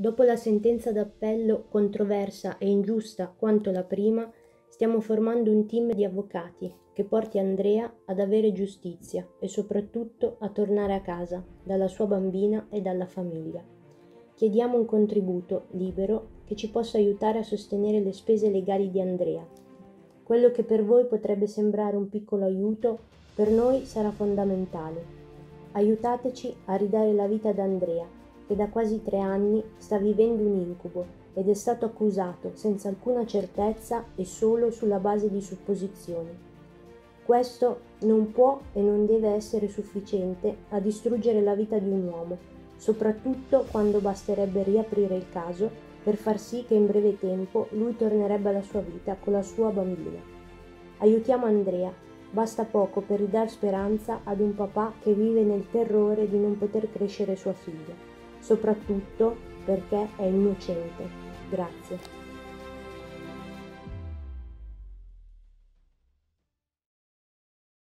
Dopo la sentenza d'appello controversa e ingiusta quanto la prima, stiamo formando un team di avvocati che porti Andrea ad avere giustizia e soprattutto a tornare a casa dalla sua bambina e dalla famiglia. Chiediamo un contributo libero che ci possa aiutare a sostenere le spese legali di Andrea. Quello che per voi potrebbe sembrare un piccolo aiuto, per noi sarà fondamentale. Aiutateci a ridare la vita ad Andrea che da quasi tre anni sta vivendo un incubo ed è stato accusato senza alcuna certezza e solo sulla base di supposizioni. Questo non può e non deve essere sufficiente a distruggere la vita di un uomo, soprattutto quando basterebbe riaprire il caso per far sì che in breve tempo lui tornerebbe alla sua vita con la sua bambina. Aiutiamo Andrea, basta poco per ridare speranza ad un papà che vive nel terrore di non poter crescere sua figlia soprattutto perché è innocente. Grazie.